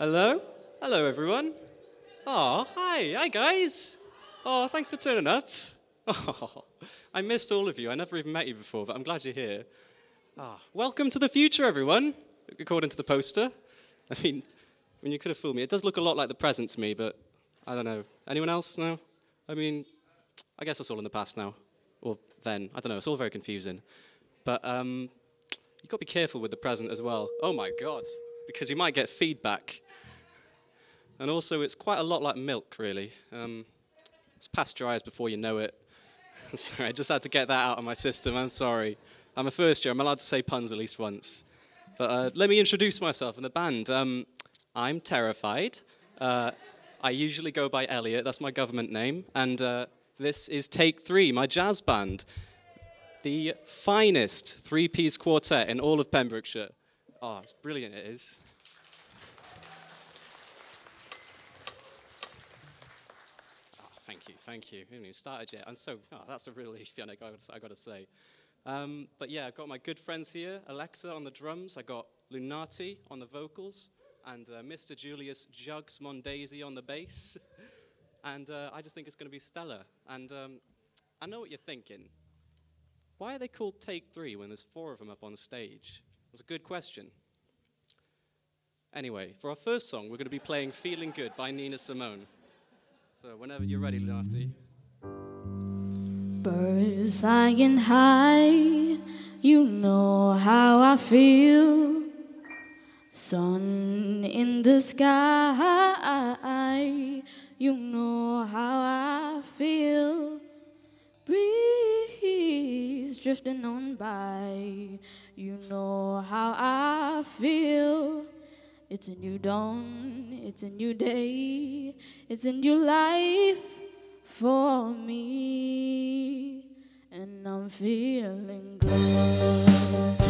Hello? Hello, everyone. Oh, hi. Hi, guys. Oh, thanks for turning up. Oh, I missed all of you. I never even met you before, but I'm glad you're here. Ah, welcome to the future, everyone, according to the poster. I mean, I mean, you could have fooled me. It does look a lot like the present to me, but I don't know. Anyone else? No? I mean, I guess it's all in the past now. Or then. I don't know. It's all very confusing. But um, you've got to be careful with the present as well. Oh, my God. Because you might get feedback. And also, it's quite a lot like milk, really. Um, it's pasteurized before you know it. sorry, I just had to get that out of my system. I'm sorry. I'm a first year. I'm allowed to say puns at least once. But uh, let me introduce myself and the band. Um, I'm terrified. Uh, I usually go by Elliot. That's my government name. And uh, this is Take Three, my jazz band. The finest three-piece quartet in all of Pembrokeshire. Oh, it's brilliant, it is. Thank you, thank you. We haven't even started yet. I'm so, oh, that's a relief, yeah, I got, I to say. Um, but yeah, I've got my good friends here Alexa on the drums, I got Lunati on the vocals, and uh, Mr. Julius Jugs Mondesi on the bass. and uh, I just think it's going to be stellar. And um, I know what you're thinking. Why are they called Take Three when there's four of them up on stage? That's a good question. Anyway, for our first song, we're going to be playing Feeling Good by Nina Simone. So whenever you're ready, Lunati. Birds flying high, you know how I feel. Sun in the sky, you know how I feel. Drifting on by, you know how I feel. It's a new dawn, it's a new day, it's a new life for me, and I'm feeling good.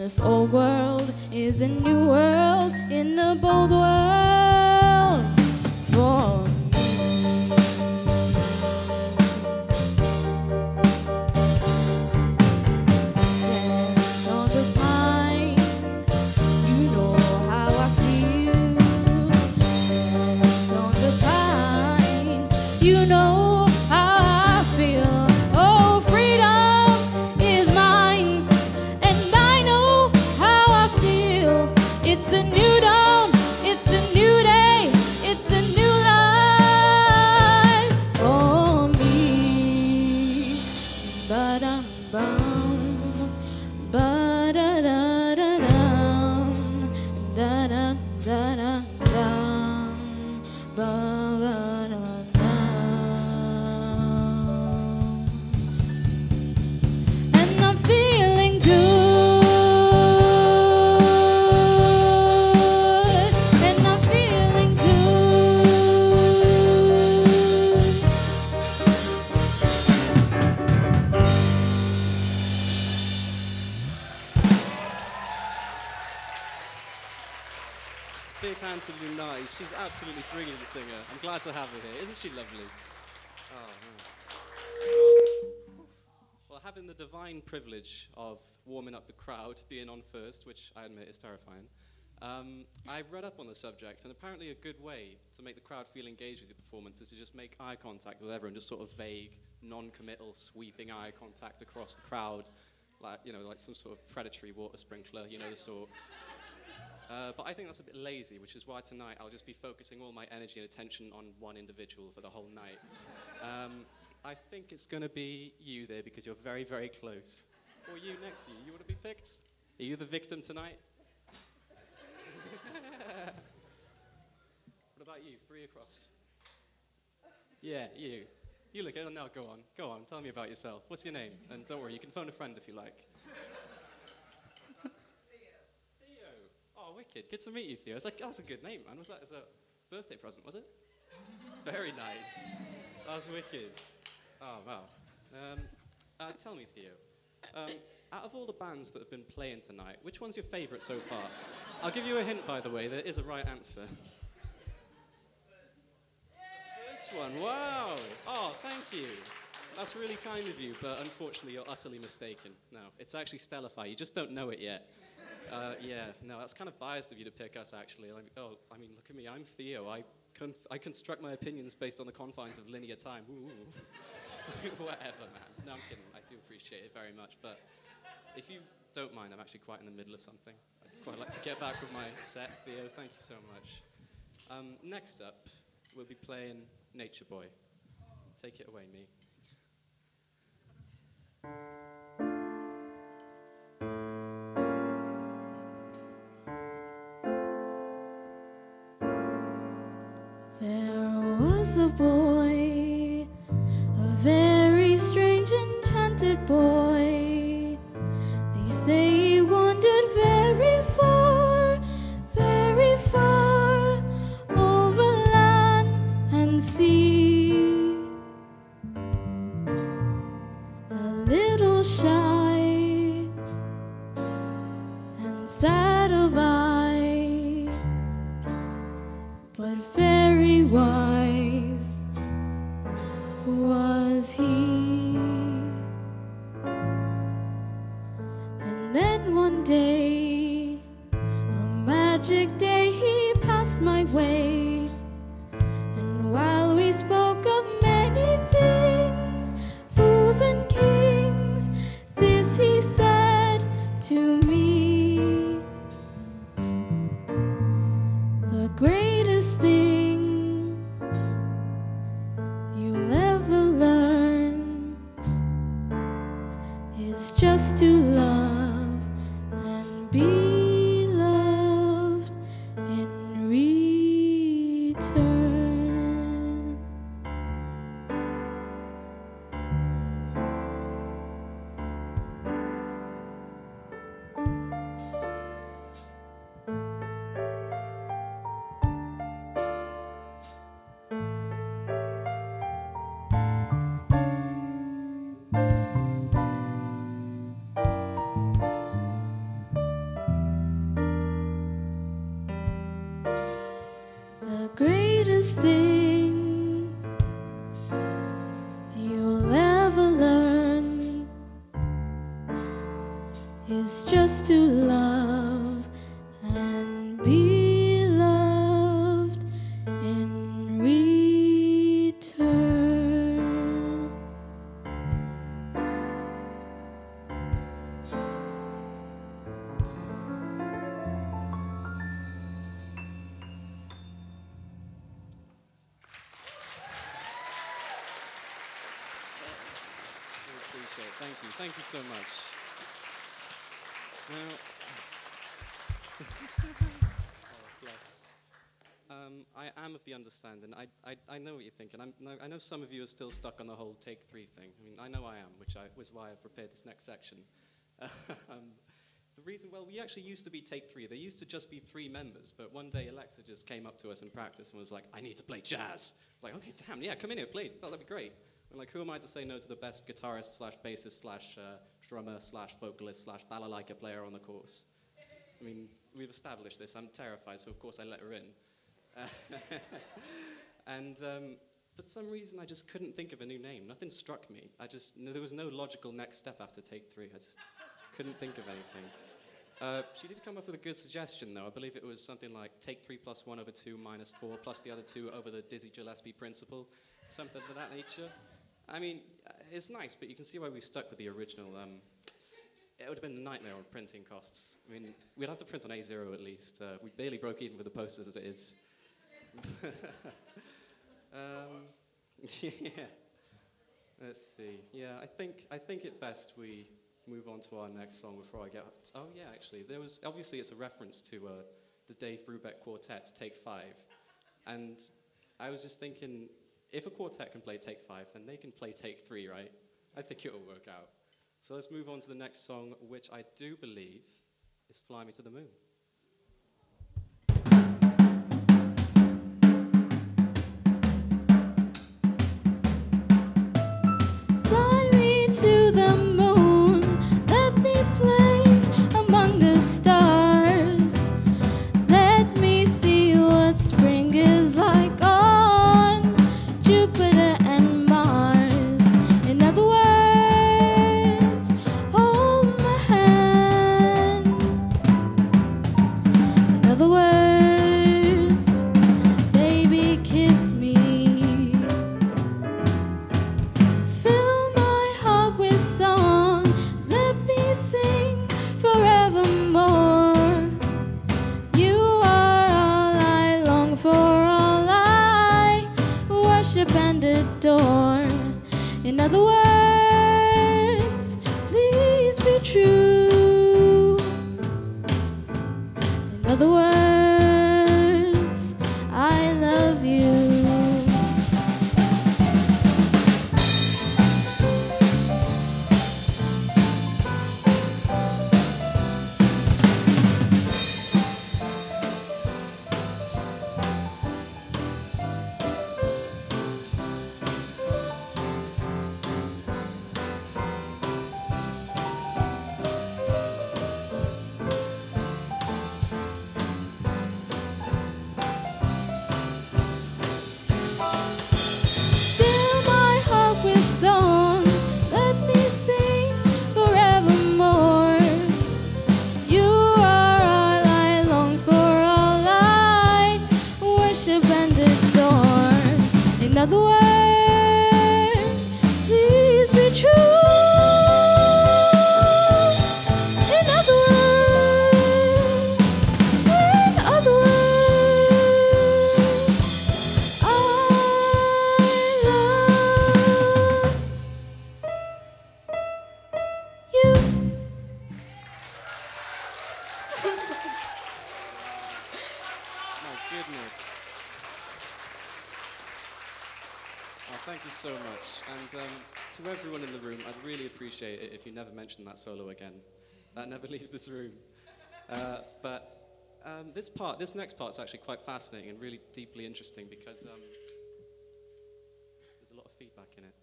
This old world is a new world in a bold world Big hand to Lunati. She's absolutely brilliant singer. I'm glad to have her here. Isn't she lovely? Oh, man. Well, having the divine privilege of warming up the crowd, being on first, which I admit is terrifying, um, I read up on the subject, and apparently a good way to make the crowd feel engaged with your performance is to just make eye contact with everyone, just sort of vague, non-committal, sweeping eye contact across the crowd, like you know, like some sort of predatory water sprinkler, you know the sort. Uh, but I think that's a bit lazy, which is why tonight I'll just be focusing all my energy and attention on one individual for the whole night. Um, I think it's going to be you there because you're very, very close. Or you next to you. You want to be picked? Are you the victim tonight? what about you? Three across. Yeah, you. You look. Oh, no, go on. Go on. Tell me about yourself. What's your name? And don't worry, you can phone a friend if you like. Theo. Wicked. Good to meet you, Theo. It's like, that's a good name, man. Was that as a birthday present, was it? Very nice. That's wicked. Oh, wow. Um, uh, tell me, Theo. Um, out of all the bands that have been playing tonight, which one's your favourite so far? I'll give you a hint, by the way. There is a right answer. First one. Wow. Oh, thank you. That's really kind of you, but unfortunately, you're utterly mistaken. No, it's actually Stellify. You just don't know it yet. Uh, yeah, no, that's kind of biased of you to pick us, actually. Like, oh, I mean, look at me. I'm Theo. I, conf- I construct my opinions based on the confines of linear time. Whatever, man. No, I'm kidding. I do appreciate it very much. But if you don't mind, I'm actually quite in the middle of something. I'd quite like to get back with my set, Theo. Thank you so much. Um, next up, we'll be playing Nature Boy. Take it away, me. Boy, a very strange, enchanted boy. They say he wandered very far, very far over land and sea. A little shy and sad of eye but very wise was he. Is just too love greatest thing much. Now, oh. Um, I am of the understanding. I, I, I know what you're thinking. I know some of you are still stuck on the whole take three thing. I mean, I know I am, which I, was why I've prepared this next section. um, the reason, well, we actually used to be take three. There used to just be three members, but one day Alexa just came up to us in practice and was like, I need to play jazz. It's like, okay, damn, yeah, come in here, please. Oh, that'd be great. And like, who am I to say no to the best guitarist slash bassist slash uh, drummer slash vocalist slash balalaika player on the course? I mean, we've established this. I'm terrified, so of course I let her in. and um, for some reason, I just couldn't think of a new name. Nothing struck me. I just no, there was no logical next step after take three. I just couldn't think of anything. Uh, she did come up with a good suggestion, though. I believe it was something like take three plus one over two minus four plus the other two over the Dizzy Gillespie principle, something of that nature. I mean, uh, it's nice, but you can see why we stuck with the original. Um, it would have been a nightmare on printing costs. I mean, we'd have to print on A0 at least. Uh, we barely broke even with the posters as it is. um, yeah. Let's see. Yeah, I think I think it best we move on to our next song before I get. Oh yeah, actually, there was obviously it's a reference to uh, the Dave Brubeck Quartet's Take Five, and I was just thinking, if a quartet can play Take Five, then they can play Take Three, right? I think it will work out. So let's move on to the next song, which I do believe is "Fly Me to the Moon." Fly me to the other thank you so much. And um, to everyone in the room, I'd really appreciate it if you never mention that solo again. That never leaves this room. Uh, but um, this part, this next part is actually quite fascinating and really deeply interesting because um, there's a lot of feedback in it.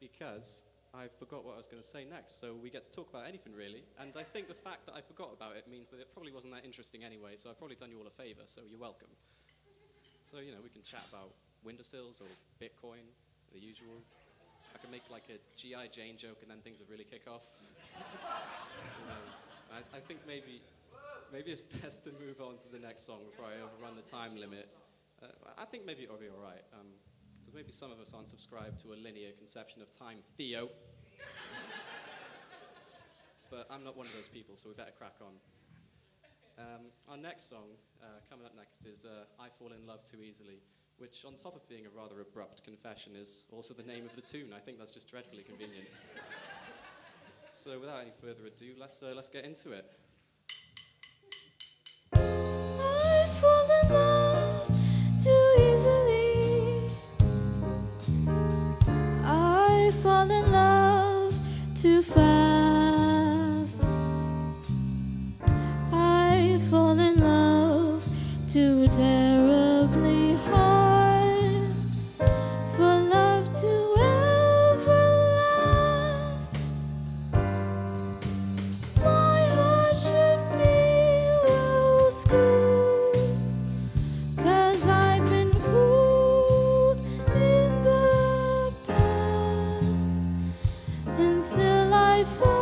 Because I forgot what I was going to say next, so we get to talk about anything really. And I think the fact that I forgot about it means that it probably wasn't that interesting anyway, so I've probably done you all a favor, so you're welcome. So, you know, we can chat about windowsills or Bitcoin, the usual. I can make like a G.I. Jane joke and then things would really kick off. I, I think maybe, maybe it's best to move on to the next song before I overrun the time limit. Uh, I think maybe it'll be all right. Um, because maybe some of us aren't subscribed to a linear conception of time, Theo. but I'm not one of those people, so we better crack on. Um, our next song, uh, coming up next, is uh, I Fall in Love Too Easily, which, on top of being a rather abrupt confession, is also the name of the tune. I think that's just dreadfully convenient. so, without any further ado, let's, uh, let's get into it. Still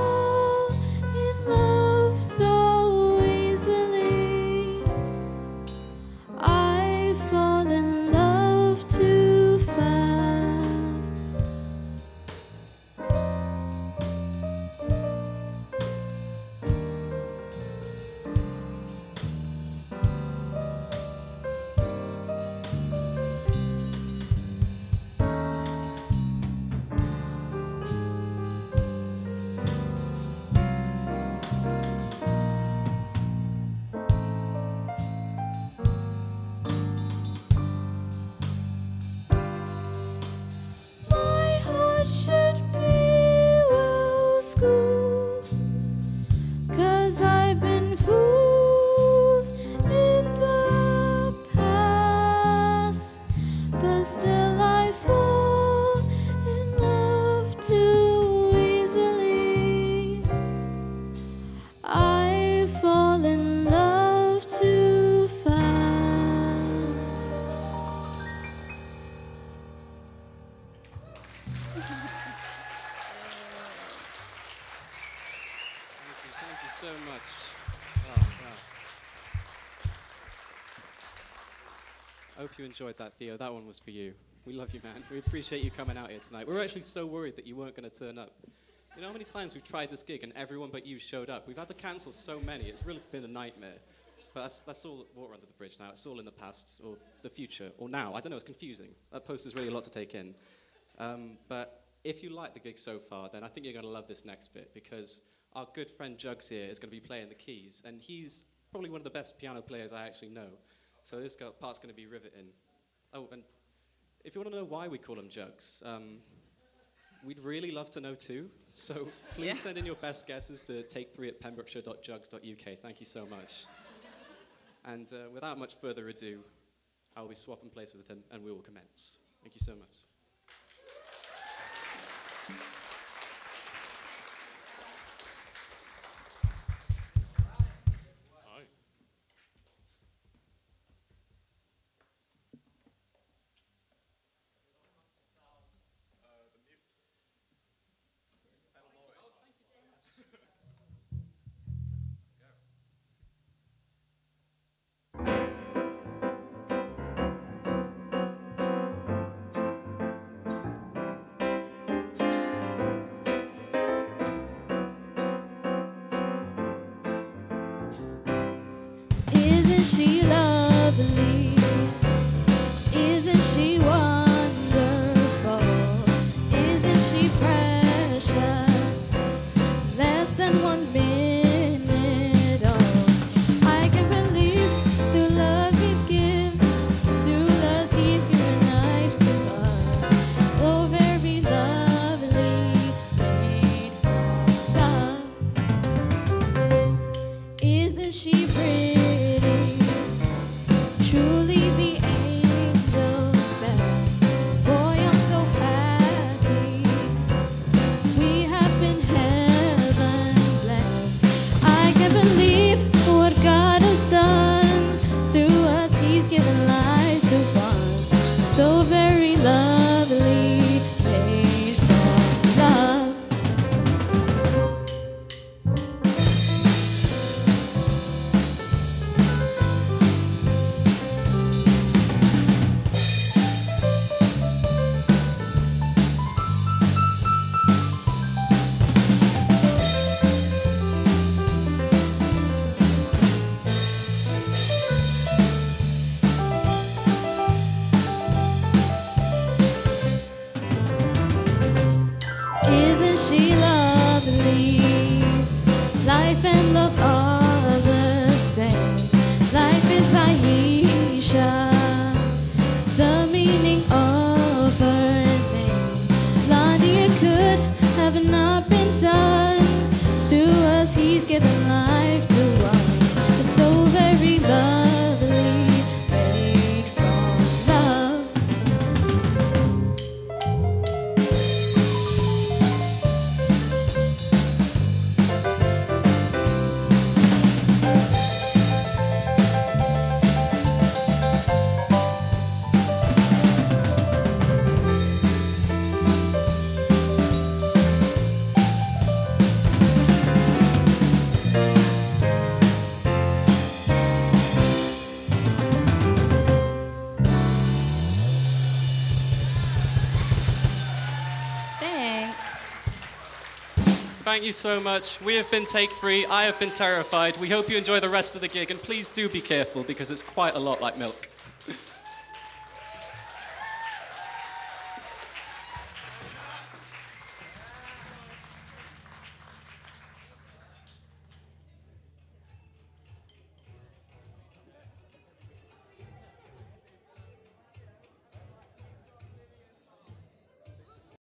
so much. Oh, wow. I hope you enjoyed that, Theo. That one was for you. We love you, man. We appreciate you coming out here tonight. We were actually so worried that you weren't going to turn up. You know how many times we've tried this gig and everyone but you showed up? We've had to cancel so many. It's really been a nightmare. But that's, that's all water under the bridge now. It's all in the past or the future or now. I don't know, it's confusing. That poster's really a lot to take in. Um, but if you like the gig so far, then I think you're going to love this next bit because our good friend Jugs here is going to be playing the keys, and he's probably one of the best piano players I actually know. So this part's going to be riveting. Oh, and if you want to know why we call him Jugs, um, we'd really love to know too. So please Yeah. send in your best guesses to take3 at pembrokeshire.jugs.uk. Thank you so much. And uh, without much further ado, I will be swapping place with him and we will commence. Thank you so much. Thank you so much. We have been Take Free. I have been terrified. We hope you enjoy the rest of the gig, and please do be careful because it's quite a lot like milk.